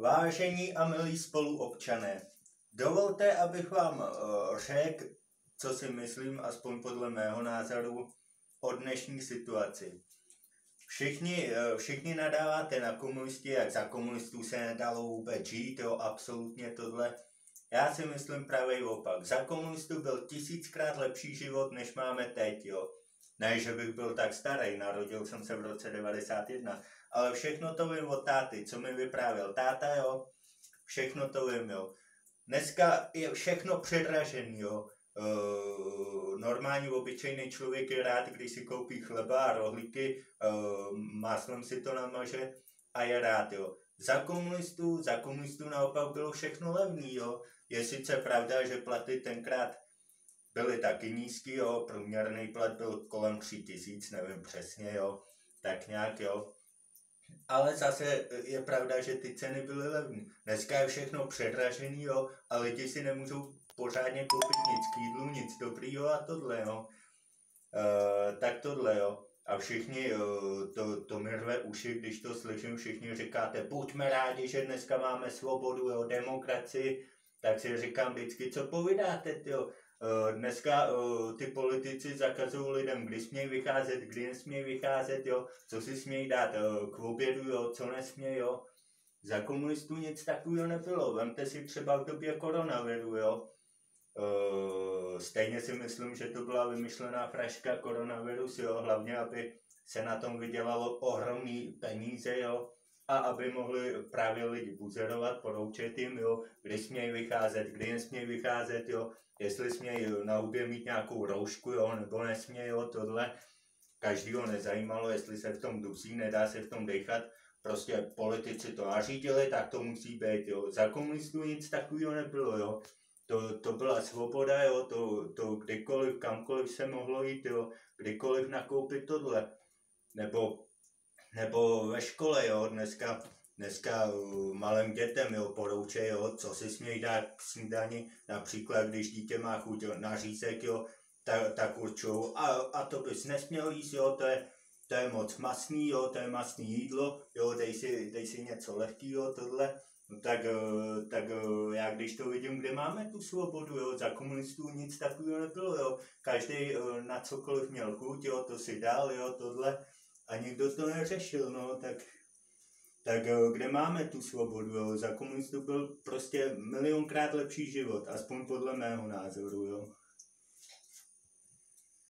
Vážení a milí spoluobčané, dovolte, abych vám uh, řekl, co si myslím, aspoň podle mého názoru, o dnešní situaci. Všichni, uh, všichni nadáváte na komunisty, jak za komunistů se nedalo vůbec žít, jo, absolutně tohle. Já si myslím pravý opak. Za komunistů byl tisíckrát lepší život, než máme teď, jo. Ne, že bych byl tak starý, narodil jsem se v roce 91, ale všechno to vím od táty, co mi vyprávěl táta, jo, všechno to vím, jo. Dneska je všechno předražený, jo. Uh, normální obyčejný člověk je rád, když si koupí chleba a rohlíky, uh, máslem si to namaže a je rád, jo. Za komunistů, za komunistů naopak bylo všechno levný, jo. Je sice pravda, že platy tenkrát byly taky nízký, jo, průměrný plat byl kolem 3000, nevím přesně, jo, tak nějak, jo ale zase je pravda, že ty ceny byly levné. Dneska je všechno předražený, jo, a lidi si nemůžou pořádně koupit nic k jídlu, nic dobrýho a tohle, jo. E, tak tohle, jo. A všichni, jo, to, to mi rve uši, když to slyším, všichni říkáte, buďme rádi, že dneska máme svobodu, jo, demokracii, tak si říkám vždycky, co povídáte, jo. Eh, dneska uh, ty politici zakazují lidem, kdy smějí vycházet, kdy nesmějí vycházet, jo, co si smějí dát uh, k obědu, jo, co nesmějí, jo. Za komunistů nic takového nebylo. Vemte si třeba v době koronaviru, jo. Stejně si myslím, že to byla vymyšlená fraška koronavirus, jo, hlavně, aby se na tom vydělalo ohromný peníze, jo a aby mohli právě lidi buzerovat, poroučet jim, jo, kdy smějí vycházet, kdy nesmějí vycházet, jo, jestli smějí na hubě mít nějakou roušku, jo, nebo nesmějí, jo, tohle. Každýho nezajímalo, jestli se v tom dusí, nedá se v tom dechat, prostě politici to nařídili, tak to musí být, jo. Za komunistů nic takového nebylo, jo. To, to byla svoboda, jo, to, to kdykoliv, kamkoliv se mohlo jít, jo, kdykoliv nakoupit tohle. Nebo nebo ve škole, jo, dneska, dneska uh, malým dětem, jo, poroučej, jo, co si smějí dát k snídani, například, když dítě má chuť na řízek, jo, tak, tak určují, a, a to bys nesměl jíst, jo, to je, to je moc masný, jo, to je masný jídlo, jo, dej si, dej si něco lehkého, tohle, no tak, uh, tak uh, já když to vidím, kde máme tu svobodu, jo, za komunistů nic takového nebylo, jo, každý na cokoliv měl chuť, jo, to si dal, jo, tohle, a nikdo to neřešil, no, tak, tak eh, kde máme tu svobodu, jo? Za komunistů byl prostě milionkrát lepší život, aspoň podle mého názoru, jo.